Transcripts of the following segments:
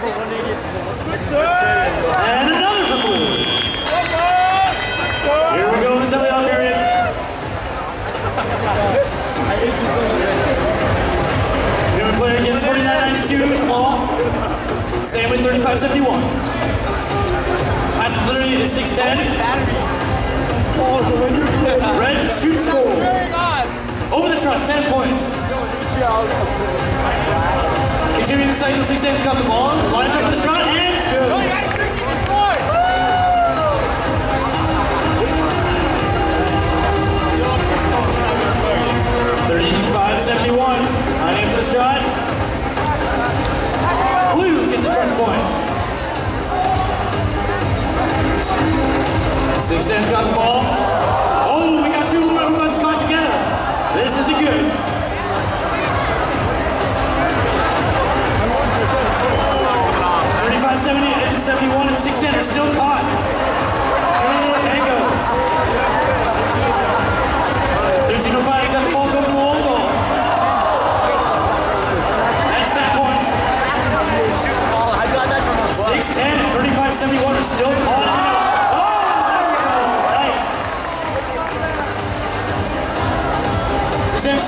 And another for Blue. Here we go in the tie-off. we play against 49.92. Sandwich 35.71. Passes literally Red shoots score. Over the truss, 10 points cycle, six ends got the ball. Lines up for the shot, and it's good. Thirty-five, seventy-one. Nine in for the shot. Blue gets a truss point. Six ends got the ball. 71 are still caught middle. Oh. Nice.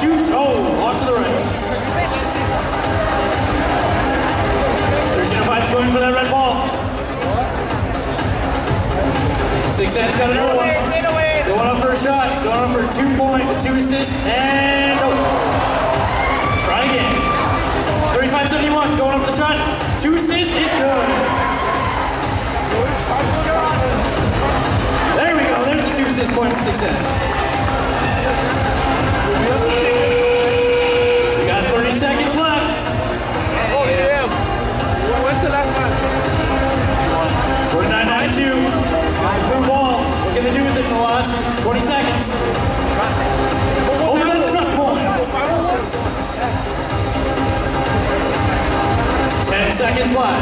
Shoots. Oh, off to the right. 13 is going for that red ball. Has got another one. Going up for a shot. Going up for two point, two assists, and oh. Try again. 35 71 is going up for the shot. Two assists. It's good. We got 30 seconds left. Oh, yeah. What's the last one? 4992. High through ball. What can they do with it in 20 seconds? Over that stress point. 10 seconds left.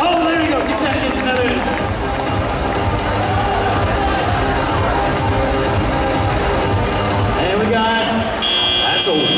Oh, there you go. Six seconds. Another. so